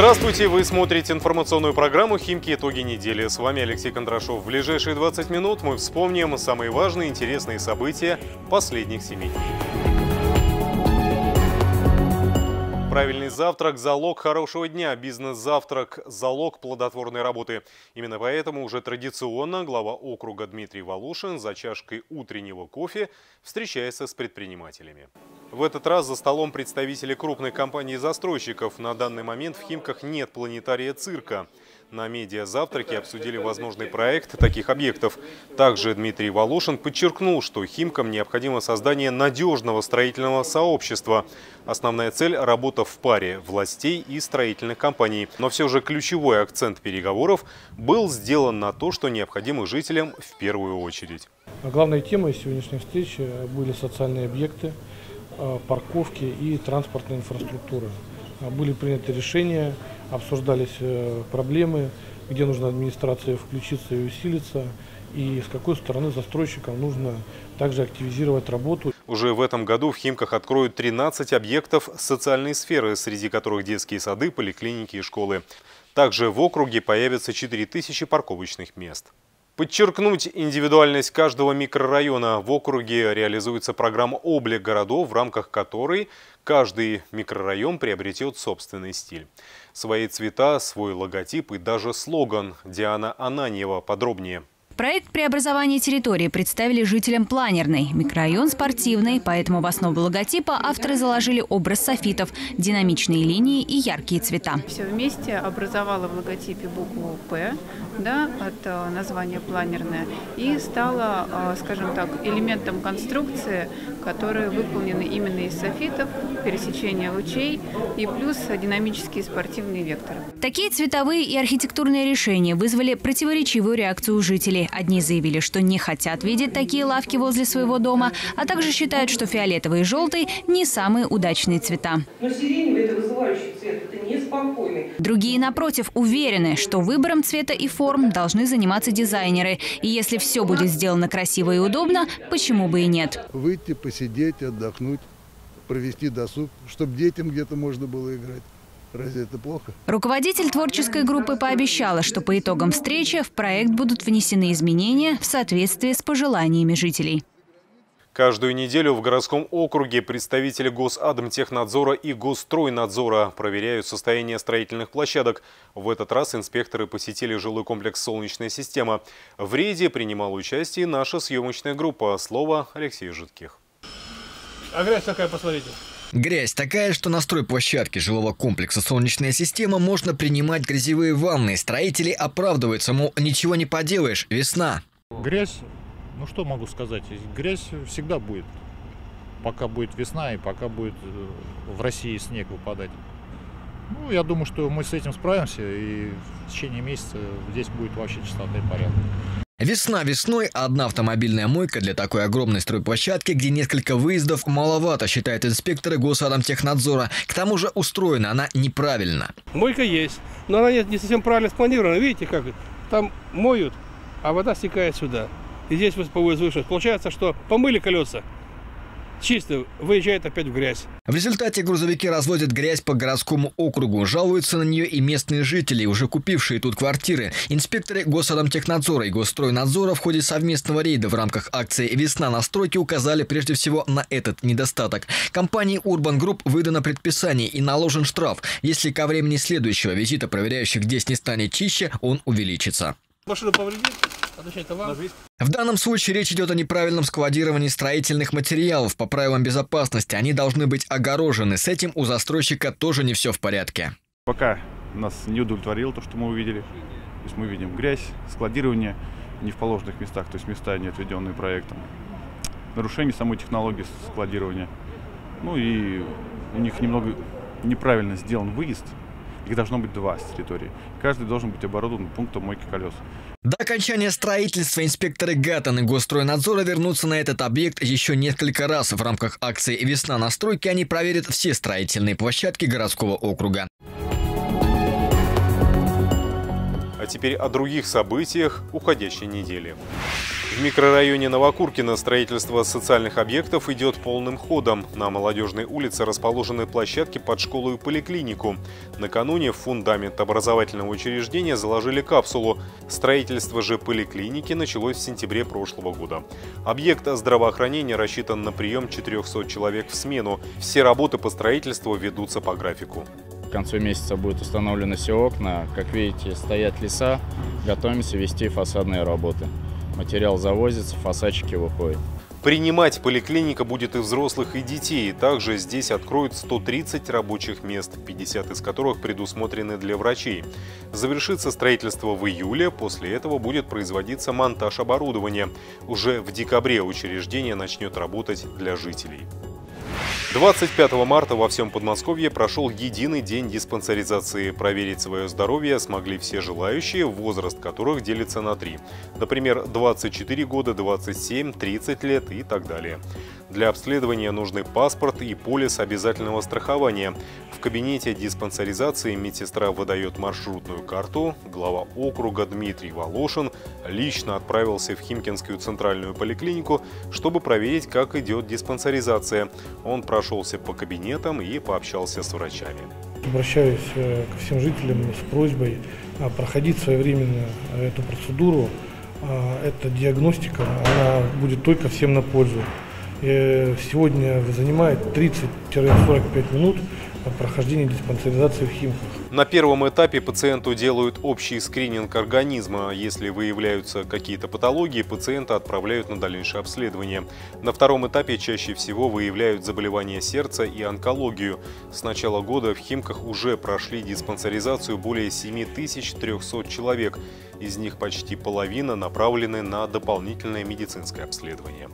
Здравствуйте, вы смотрите информационную программу «Химки. Итоги недели». С вами Алексей Кондрашов. В ближайшие 20 минут мы вспомним самые важные интересные события последних семи дней. Правильный завтрак – залог хорошего дня. Бизнес-завтрак – залог плодотворной работы. Именно поэтому уже традиционно глава округа Дмитрий Волушин за чашкой утреннего кофе встречается с предпринимателями. В этот раз за столом представители крупной компании-застройщиков. На данный момент в Химках нет планетария цирка. На медиа-завтраке обсудили возможный проект таких объектов. Также Дмитрий Волошин подчеркнул, что Химкам необходимо создание надежного строительного сообщества. Основная цель – работа в паре властей и строительных компаний. Но все же ключевой акцент переговоров был сделан на то, что необходимо жителям в первую очередь. Главной темой сегодняшней встречи были социальные объекты, э, парковки и транспортная инфраструктура. Были приняты решения обсуждались э, проблемы, где нужно администрация включиться и усилиться, и с какой стороны застройщикам нужно также активизировать работу. Уже в этом году в Химках откроют 13 объектов социальной сферы, среди которых детские сады, поликлиники и школы. Также в округе появится 4000 парковочных мест. Подчеркнуть индивидуальность каждого микрорайона. В округе реализуется программа «Облик городов», в рамках которой каждый микрорайон приобретет собственный стиль. Свои цвета, свой логотип и даже слоган. Диана Ананьева подробнее. Проект преобразования территории представили жителям планерной. Микрорайон спортивный, поэтому в основу логотипа авторы заложили образ софитов, динамичные линии и яркие цвета. Все вместе образовало в логотипе букву «П», да, от э, названия «планерная», и стало, э, скажем так, элементом конструкции, которые выполнены именно из софитов, пересечения лучей и плюс динамические спортивные векторы. Такие цветовые и архитектурные решения вызвали противоречивую реакцию у жителей. Одни заявили, что не хотят видеть такие лавки возле своего дома, а также считают, что фиолетовый и желтый не самые удачные цвета. Но сиреневый – это вызывающий цвет, это неспокойный. Другие, напротив, уверены, что выбором цвета и форм должны заниматься дизайнеры. И если все будет сделано красиво и удобно, почему бы и нет? Выйти, посидеть, отдохнуть, провести досуг, чтобы детям где-то можно было играть. Разве это плохо? Руководитель творческой группы пообещала, что по итогам встречи в проект будут внесены изменения в соответствии с пожеланиями жителей. Каждую неделю в городском округе представители Госадмтехнадзора и Госстройнадзора проверяют состояние строительных площадок. В этот раз инспекторы посетили жилой комплекс «Солнечная система». В рейде принимала участие наша съемочная группа. Слово Алексею Житких. А грязь такая, посмотрите. Грязь такая, что на стройплощадке жилого комплекса «Солнечная система» можно принимать грязевые ванны. Строители оправдываются, мол, ничего не поделаешь, весна. Грязь, ну что могу сказать, грязь всегда будет. Пока будет весна и пока будет э, в России снег выпадать. Ну, я думаю, что мы с этим справимся, и в течение месяца здесь будет вообще чистота и порядок. Весна весной, а одна автомобильная мойка для такой огромной стройплощадки, где несколько выездов маловато, считают инспекторы Госадамтехнадзора. К тому же устроена она неправильно. Мойка есть, но она не совсем правильно спланирована. Видите, как там моют, а вода стекает сюда. И здесь выше. Получается, что помыли колеса, чисто выезжает опять в грязь. В результате грузовики разводят грязь по городскому округу. Жалуются на нее и местные жители, уже купившие тут квартиры. Инспекторы Госадамтехнадзора и Госстройнадзора в ходе совместного рейда в рамках акции «Весна на стройке» указали прежде всего на этот недостаток. Компании Urban Group выдано предписание и наложен штраф. Если ко времени следующего визита проверяющих здесь не станет чище, он увеличится. Машину повредит? В данном случае речь идет о неправильном складировании строительных материалов. По правилам безопасности они должны быть огорожены. С этим у застройщика тоже не все в порядке. Пока нас не удовлетворило то, что мы увидели. То есть мы видим грязь, складирование не в положенных местах, то есть места не отведенные проектом. Нарушение самой технологии складирования. Ну и у них немного неправильно сделан выезд. Их должно быть два с территории. Каждый должен быть оборудован пунктом мойки колес. До окончания строительства инспекторы ГАТАН и Госстройнадзора вернутся на этот объект еще несколько раз. В рамках акции «Весна на стройке» они проверят все строительные площадки городского округа. А теперь о других событиях уходящей недели. В микрорайоне Новокуркино строительство социальных объектов идет полным ходом. На Молодежной улице расположены площадки под школу и поликлинику. Накануне в фундамент образовательного учреждения заложили капсулу. Строительство же поликлиники началось в сентябре прошлого года. Объект здравоохранения рассчитан на прием 400 человек в смену. Все работы по строительству ведутся по графику. К концу месяца будут установлены все окна. Как видите, стоят леса. Готовимся вести фасадные работы. Материал завозится, фасадчики выходят. Принимать поликлиника будет и взрослых, и детей. Также здесь откроют 130 рабочих мест, 50 из которых предусмотрены для врачей. Завершится строительство в июле, после этого будет производиться монтаж оборудования. Уже в декабре учреждение начнет работать для жителей. 25 марта во всем Подмосковье прошел единый день диспансеризации. Проверить свое здоровье смогли все желающие, возраст которых делится на три. Например, 24 года, 27, 30 лет и так далее. Для обследования нужны паспорт и полис обязательного страхования. В кабинете диспансеризации медсестра выдает маршрутную карту. Глава округа Дмитрий Волошин лично отправился в Химкинскую центральную поликлинику, чтобы проверить, как идет диспансеризация. Он прошелся по кабинетам и пообщался с врачами. Обращаюсь э, ко всем жителям с просьбой а, проходить своевременно эту процедуру. А, эта диагностика она будет только всем на пользу. Э, сегодня занимает 30-45 минут прохождения диспансеризации в Химках. На первом этапе пациенту делают общий скрининг организма. Если выявляются какие-то патологии, пациента отправляют на дальнейшее обследование. На втором этапе чаще всего выявляют заболевания сердца и онкологию. С начала года в Химках уже прошли диспансеризацию более 7300 человек. Из них почти половина направлены на дополнительное медицинское обследование.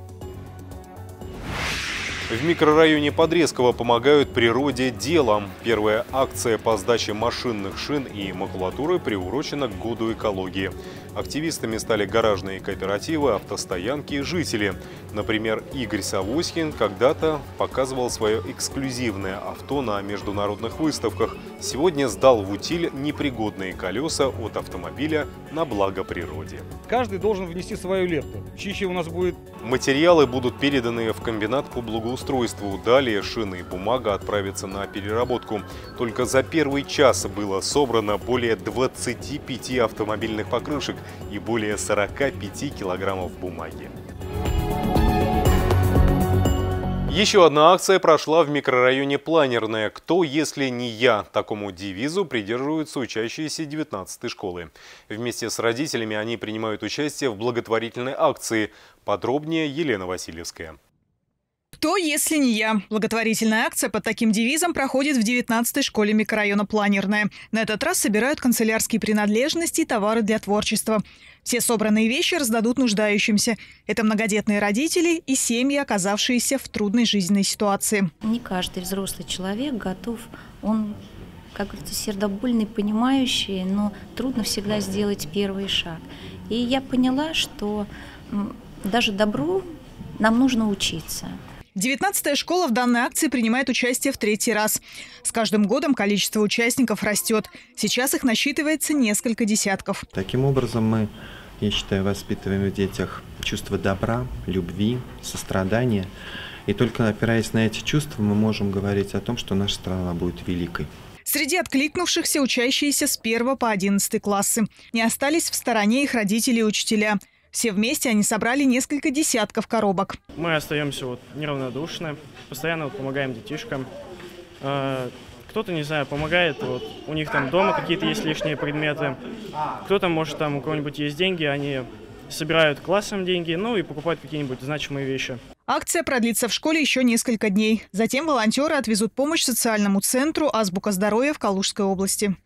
В микрорайоне Подрезково помогают природе делом. Первая акция по сдаче машинных шин и макулатуры приурочена к году экологии. Активистами стали гаражные кооперативы, автостоянки и жители. Например, Игорь Савоськин когда-то показывал свое эксклюзивное авто на международных выставках. Сегодня сдал в утиль непригодные колеса от автомобиля на благо природе. Каждый должен внести свою лепту. Чище у нас будет... Материалы будут переданы в комбинат по благоустройству. Далее шины и бумага отправятся на переработку. Только за первый час было собрано более 25 автомобильных покрышек и более 45 килограммов бумаги. Еще одна акция прошла в микрорайоне Планерная. «Кто, если не я?» Такому девизу придерживаются учащиеся 19-й школы. Вместе с родителями они принимают участие в благотворительной акции. Подробнее Елена Васильевская. Кто, если не я? Благотворительная акция под таким девизом проходит в 19-й школе микрорайона Планерная. На этот раз собирают канцелярские принадлежности и товары для творчества. Все собранные вещи раздадут нуждающимся. Это многодетные родители и семьи, оказавшиеся в трудной жизненной ситуации. Не каждый взрослый человек готов, он как говорится, сердобольный, понимающий, но трудно всегда сделать первый шаг. И я поняла, что даже добру нам нужно учиться. 19-я школа в данной акции принимает участие в третий раз. С каждым годом количество участников растет. Сейчас их насчитывается несколько десятков. Таким образом, мы, я считаю, воспитываем в детях чувство добра, любви, сострадания. И только опираясь на эти чувства, мы можем говорить о том, что наша страна будет великой. Среди откликнувшихся учащиеся с 1 по 11 классы. Не остались в стороне их родители и учителя – все вместе они собрали несколько десятков коробок. Мы остаемся вот неравнодушны, постоянно вот помогаем детишкам. А, кто-то, не знаю, помогает, вот, у них там дома какие-то есть лишние предметы. Кто-то, может, там у кого-нибудь есть деньги, они собирают классом деньги, ну и покупают какие-нибудь значимые вещи. Акция продлится в школе еще несколько дней. Затем волонтеры отвезут помощь социальному центру «Азбука здоровья» в Калужской области.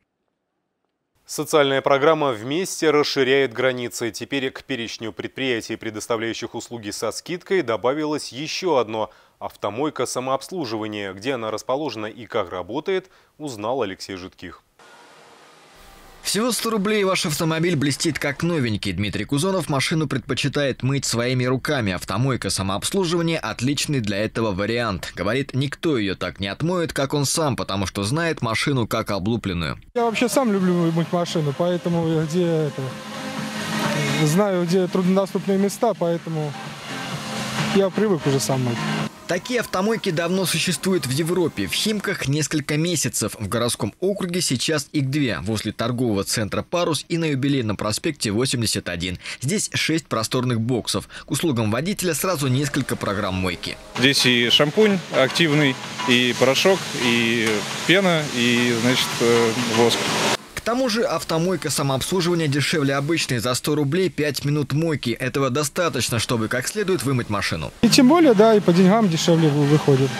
Социальная программа «Вместе» расширяет границы. Теперь к перечню предприятий, предоставляющих услуги со скидкой, добавилось еще одно – автомойка самообслуживания. Где она расположена и как работает, узнал Алексей Житких. Всего 100 рублей ваш автомобиль блестит как новенький. Дмитрий Кузонов машину предпочитает мыть своими руками. Автомойка самообслуживания – отличный для этого вариант. Говорит, никто ее так не отмоет, как он сам, потому что знает машину как облупленную. Я вообще сам люблю мыть машину, поэтому где это знаю, где труднодоступные места, поэтому я привык уже сам мыть. Такие автомойки давно существуют в Европе. В Химках несколько месяцев. В городском округе сейчас их две. Возле торгового центра «Парус» и на юбилейном проспекте 81. Здесь шесть просторных боксов. К услугам водителя сразу несколько программ мойки. Здесь и шампунь активный, и порошок, и пена, и, значит, э, воск. К тому же автомойка самообслуживания дешевле обычной. За 100 рублей 5 минут мойки. Этого достаточно, чтобы как следует вымыть машину. И тем более, да, и по деньгам дешевле выходит.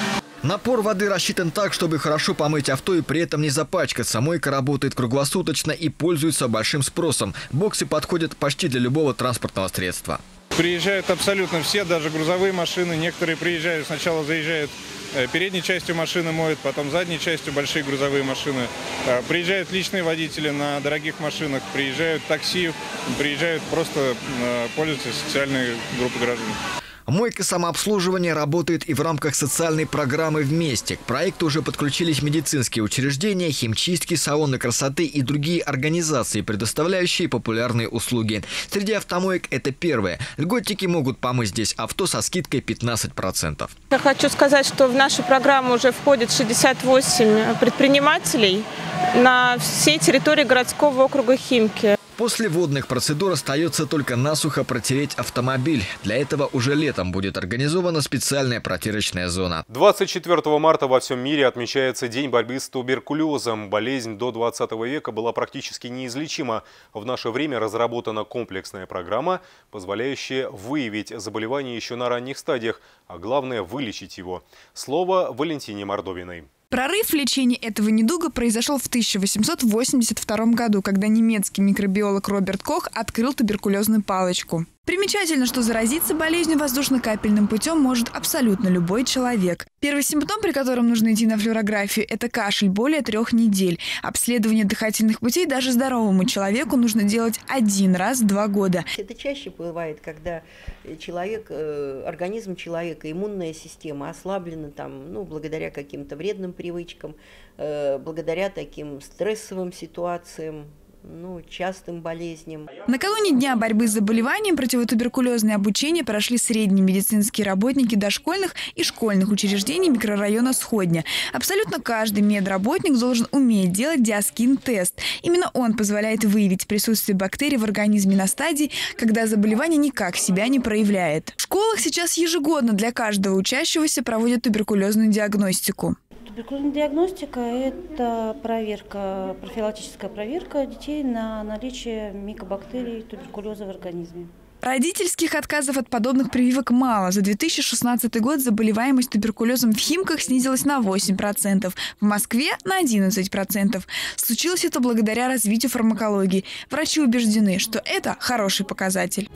Напор воды рассчитан так, чтобы хорошо помыть авто и при этом не запачкаться. Мойка работает круглосуточно и пользуется большим спросом. Боксы подходят почти для любого транспортного средства. Приезжают абсолютно все, даже грузовые машины. Некоторые приезжают, сначала заезжают Э, передней частью машины моют, потом задней частью большие грузовые машины. Э, приезжают личные водители на дорогих машинах, приезжают такси, приезжают просто э, пользуются социальной группой граждан. Мойка самообслуживания работает и в рамках социальной программы «Вместе». К проекту уже подключились медицинские учреждения, химчистки, салоны красоты и другие организации, предоставляющие популярные услуги. Среди автомоек это первое. Льготники могут помыть здесь авто со скидкой 15%. Я хочу сказать, что в нашу программу уже входит 68 предпринимателей на всей территории городского округа Химки. После водных процедур остается только насухо протереть автомобиль. Для этого уже летом будет организована специальная протирочная зона. 24 марта во всем мире отмечается День борьбы с туберкулезом. Болезнь до 20 века была практически неизлечима. В наше время разработана комплексная программа, позволяющая выявить заболевание еще на ранних стадиях, а главное вылечить его. Слово Валентине Мордовиной. Прорыв в лечении этого недуга произошел в 1882 году, когда немецкий микробиолог Роберт Кох открыл туберкулезную палочку. Примечательно, что заразиться болезнью воздушно-капельным путем может абсолютно любой человек. Первый симптом, при котором нужно идти на флюорографию, это кашель более трех недель. Обследование дыхательных путей даже здоровому человеку нужно делать один раз в два года. Это чаще бывает, когда человек, э, организм человека, иммунная система ослаблена там, ну, благодаря каким-то вредным привычкам, э, благодаря таким стрессовым ситуациям, ну, частым болезням. Накануне Дня борьбы с заболеванием противотуберкулезное обучение прошли средние медицинские работники дошкольных и школьных учреждений микрорайона Сходня. Абсолютно каждый медработник должен уметь делать диаскин-тест. Именно он позволяет выявить присутствие бактерий в организме на стадии, когда заболевание никак себя не проявляет. В школах сейчас ежегодно для каждого учащегося проводят туберкулезную диагностику. Туберкулезная диагностика – это проверка, профилактическая проверка детей на наличие микобактерий туберкулеза в организме. Родительских отказов от подобных прививок мало. За 2016 год заболеваемость туберкулезом в Химках снизилась на 8%, в Москве – на 11%. Случилось это благодаря развитию фармакологии. Врачи убеждены, что это хороший показатель.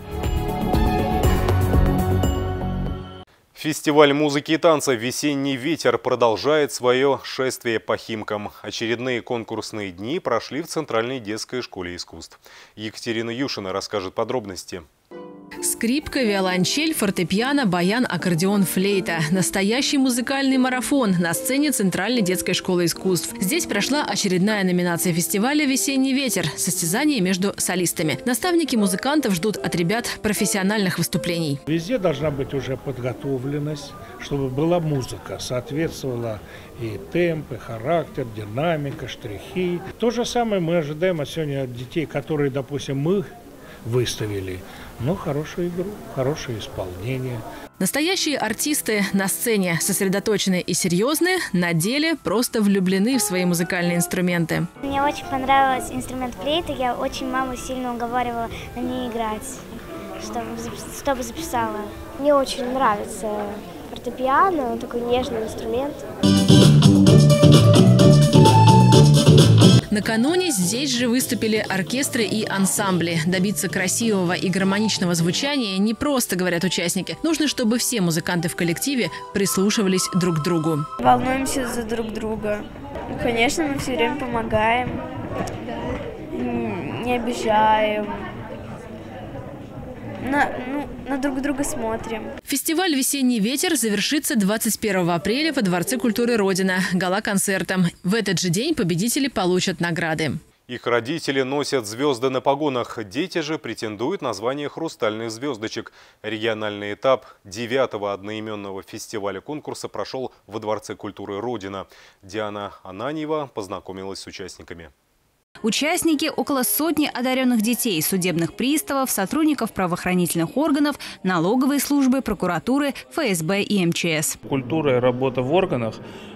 Фестиваль музыки и танца «Весенний ветер» продолжает свое шествие по Химкам. Очередные конкурсные дни прошли в Центральной детской школе искусств. Екатерина Юшина расскажет подробности. Скрипка, виолончель, фортепиано, баян, аккордеон, флейта. Настоящий музыкальный марафон на сцене Центральной детской школы искусств. Здесь прошла очередная номинация фестиваля «Весенний ветер» – состязание между солистами. Наставники музыкантов ждут от ребят профессиональных выступлений. Везде должна быть уже подготовленность, чтобы была музыка, соответствовала и темп, и характер, динамика, штрихи. То же самое мы ожидаем от сегодня от детей, которые, допустим, мы выставили. Ну, хорошую игру, хорошее исполнение. Настоящие артисты на сцене сосредоточенные и серьезные, на деле просто влюблены в свои музыкальные инструменты. Мне очень понравился инструмент флейта. Я очень маму сильно уговаривала на ней играть, чтобы, чтобы записала. Мне очень нравится фортепиано, он такой нежный инструмент. Накануне здесь же выступили оркестры и ансамбли. Добиться красивого и гармоничного звучания не просто, говорят участники. Нужно, чтобы все музыканты в коллективе прислушивались друг к другу. Волнуемся за друг друга. Конечно, мы все время помогаем, не обижаем, на, ну, на друг друга смотрим. Фестиваль «Весенний ветер» завершится 21 апреля во Дворце культуры Родина, гала-концертом. В этот же день победители получат награды. Их родители носят звезды на погонах. Дети же претендуют на звание «Хрустальных звездочек». Региональный этап девятого одноименного фестиваля конкурса прошел во Дворце культуры «Родина». Диана Ананьева познакомилась с участниками. Участники – около сотни одаренных детей, судебных приставов, сотрудников правоохранительных органов, налоговой службы, прокуратуры, ФСБ и МЧС. Культура и работа в органах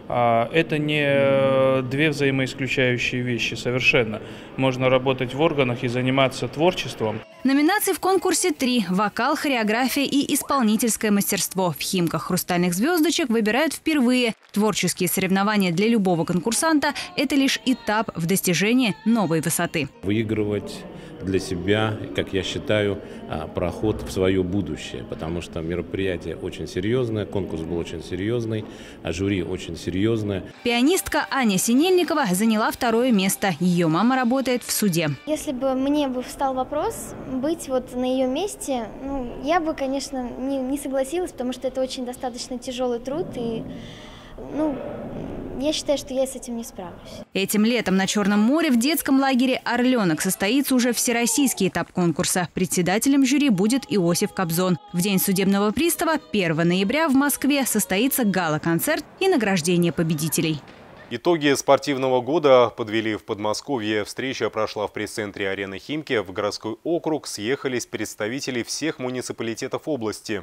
это не э, две взаимоисключающие вещи совершенно. Можно работать в органах и заниматься творчеством. Номинаций в конкурсе три – вокал, хореография и исполнительское мастерство. В «Химках хрустальных звездочек» выбирают впервые. Творческие соревнования для любого конкурсанта – это лишь этап в достижении новой высоты. Выигрывать для себя, как я считаю, а, проход в свое будущее, потому что мероприятие очень серьезное, конкурс был очень серьезный, а жюри очень серьезное. Пианистка Аня Синельникова заняла второе место. Ее мама работает в суде. Если бы мне бы встал вопрос быть вот на ее месте, ну, я бы, конечно, не, не согласилась, потому что это очень достаточно тяжелый труд и ну, я считаю, что я с этим не справлюсь. Этим летом на Черном море в детском лагере «Орленок» состоится уже всероссийский этап конкурса. Председателем жюри будет Иосиф Кобзон. В день судебного пристава 1 ноября в Москве состоится гала-концерт и награждение победителей. Итоги спортивного года подвели в Подмосковье. Встреча прошла в пресс-центре арены «Химки». В городской округ съехались представители всех муниципалитетов области.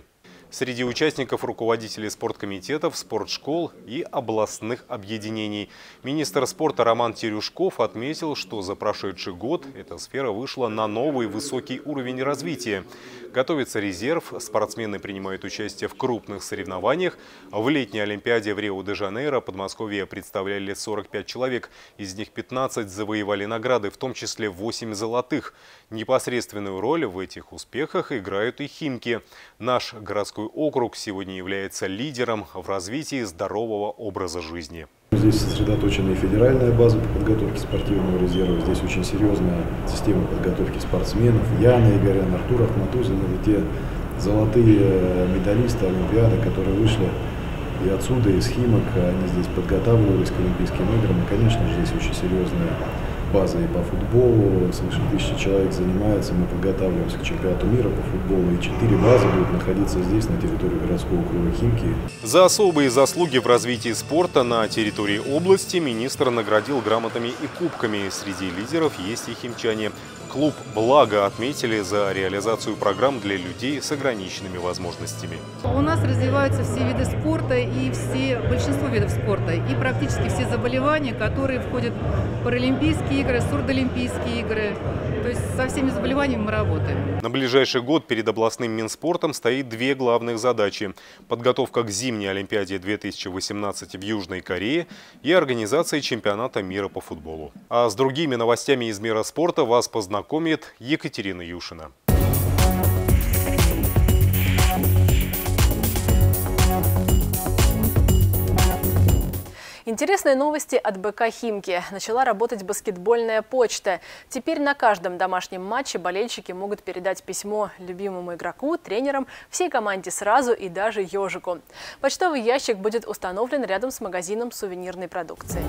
Среди участников руководители спорткомитетов, спортшкол и областных объединений. Министр спорта Роман Терюшков отметил, что за прошедший год эта сфера вышла на новый высокий уровень развития. Готовится резерв, спортсмены принимают участие в крупных соревнованиях. В летней Олимпиаде в Рио-де-Жанейро Подмосковье представляли 45 человек. Из них 15 завоевали награды, в том числе 8 золотых. Непосредственную роль в этих успехах играют и химки. Наш городской округ сегодня является лидером в развитии здорового образа жизни. Здесь сосредоточена и федеральная база по подготовке спортивного резерва. Здесь очень серьезная система подготовки спортсменов. Яна Игорян, Артур Ахматузин – это те золотые э, медалисты Олимпиады, которые вышли и отсюда, из Химок. Они здесь подготавливались к Олимпийским играм. И, конечно же, здесь очень серьезная база и по футболу, свыше тысячи человек занимается, мы подготавливаемся к чемпионату мира по футболу, и четыре базы будут находиться здесь, на территории городского округа Химки. За особые заслуги в развитии спорта на территории области министр наградил грамотами и кубками. Среди лидеров есть и химчане. Клуб «Благо» отметили за реализацию программ для людей с ограниченными возможностями. У нас развиваются все виды спорта и все, большинство видов спорта. И практически все заболевания, которые входят в паралимпийские игры, сурдолимпийские игры. То есть со всеми заболеваниями мы работаем. На ближайший год перед областным Минспортом стоит две главных задачи. Подготовка к зимней Олимпиаде 2018 в Южной Корее и организация чемпионата мира по футболу. А с другими новостями из мира спорта вас познакомит Екатерина Юшина. Интересные новости от БК «Химки». Начала работать баскетбольная почта. Теперь на каждом домашнем матче болельщики могут передать письмо любимому игроку, тренерам, всей команде сразу и даже ежику. Почтовый ящик будет установлен рядом с магазином сувенирной продукции.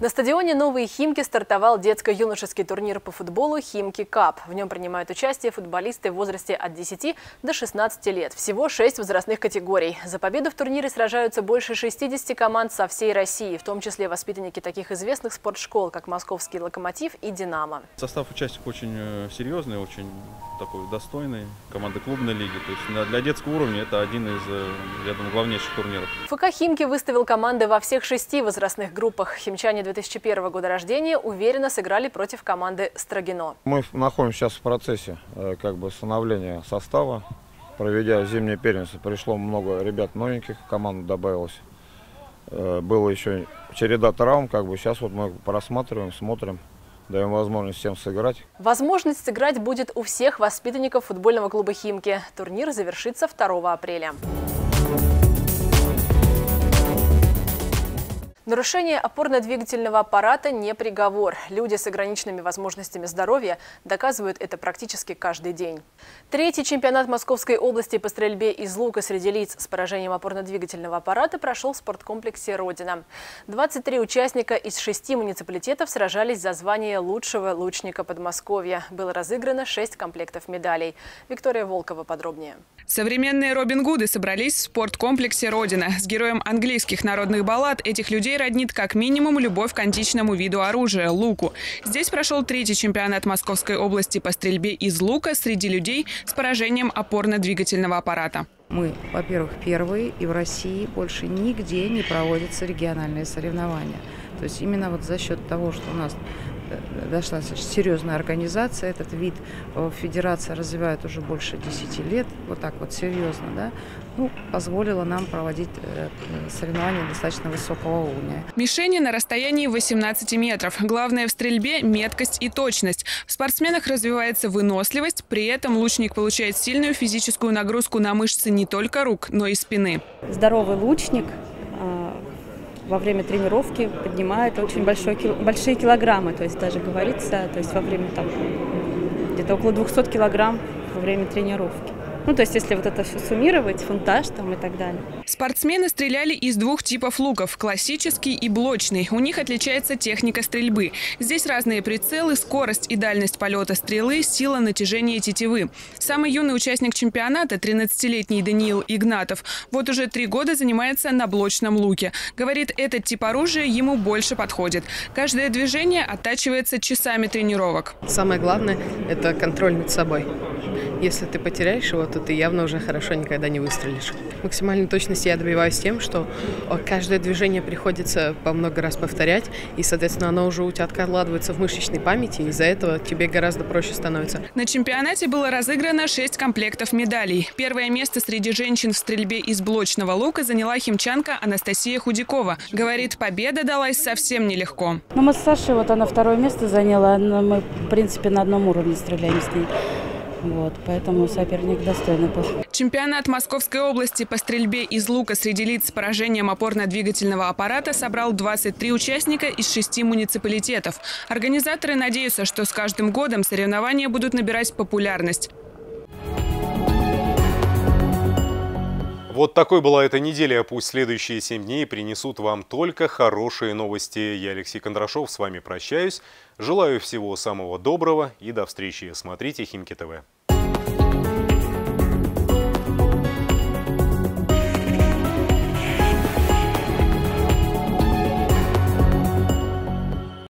На стадионе «Новые Химки» стартовал детско-юношеский турнир по футболу «Химки Кап». В нем принимают участие футболисты в возрасте от 10 до 16 лет. Всего 6 возрастных категорий. За победу в турнире сражаются больше 60 команд со всей России, в том числе воспитанники таких известных спортшкол, как Московский «Локомотив» и «Динамо». Состав участников очень э, серьезный, очень такой достойный. Команда клубной лиги. То есть для детского уровня это один из, э, я думаю, главнейших турниров. ФК «Химки» выставил команды во всех шести возрастных группах. Химчане 2001 года рождения уверенно сыграли против команды Строгино. Мы находимся сейчас в процессе э, как бы становления состава. Проведя зимнее первенство, пришло много ребят новеньких, команду добавилось. Э, было еще череда травм, как бы сейчас вот мы просматриваем, смотрим даем возможность всем сыграть. Возможность сыграть будет у всех воспитанников футбольного клуба «Химки». Турнир завершится 2 апреля. Нарушение опорно-двигательного аппарата не приговор. Люди с ограниченными возможностями здоровья доказывают это практически каждый день. Третий чемпионат Московской области по стрельбе из лука среди лиц с поражением опорно-двигательного аппарата прошел в спорткомплексе «Родина». 23 участника из шести муниципалитетов сражались за звание лучшего лучника Подмосковья. Было разыграно шесть комплектов медалей. Виктория Волкова подробнее. Современные Робин Гуды собрались в спорткомплексе «Родина». С героем английских народных баллад этих людей роднит как минимум любовь к античному виду оружия – луку. Здесь прошел третий чемпионат Московской области по стрельбе из лука среди людей с поражением опорно-двигательного аппарата. Мы, во-первых, первые, и в России больше нигде не проводятся региональные соревнования. То есть именно вот за счет того, что у нас дошла серьезная организация, этот вид э, федерация развивает уже больше 10 лет, вот так вот серьезно, да, ну, позволила нам проводить э, соревнования достаточно высокого уровня. Мишени на расстоянии 18 метров. Главное в стрельбе – меткость и точность. В спортсменах развивается выносливость, при этом лучник получает сильную физическую нагрузку на мышцы не только рук, но и спины. Здоровый лучник во время тренировки поднимает очень большой, большие килограммы, то есть даже говорится, то есть во время там где-то около 200 килограмм во время тренировки. Ну, то есть, если вот это все суммировать, фунтаж там и так далее. Спортсмены стреляли из двух типов луков – классический и блочный. У них отличается техника стрельбы. Здесь разные прицелы, скорость и дальность полета стрелы, сила натяжения тетивы. Самый юный участник чемпионата – 13-летний Даниил Игнатов. Вот уже три года занимается на блочном луке. Говорит, этот тип оружия ему больше подходит. Каждое движение оттачивается часами тренировок. Самое главное – это контроль над собой. Если ты потеряешь его, то ты явно уже хорошо никогда не выстрелишь. Максимальной точности я добиваюсь тем, что каждое движение приходится по много раз повторять, и, соответственно, оно уже у тебя откладывается в мышечной памяти, и из-за этого тебе гораздо проще становится. На чемпионате было разыграно 6 комплектов медалей. Первое место среди женщин в стрельбе из блочного лука заняла химчанка Анастасия Худякова. Говорит, победа далась совсем нелегко. Ну, мы с Сашей, вот она второе место заняла, но мы, в принципе, на одном уровне стреляем с ней. Вот, поэтому соперник достойный был. Чемпионат Московской области по стрельбе из лука среди лиц с поражением опорно-двигательного аппарата собрал 23 участника из шести муниципалитетов. Организаторы надеются, что с каждым годом соревнования будут набирать популярность. Вот такой была эта неделя. Пусть следующие семь дней принесут вам только хорошие новости. Я Алексей Кондрашов с вами прощаюсь. Желаю всего самого доброго и до встречи. Смотрите Химки ТВ.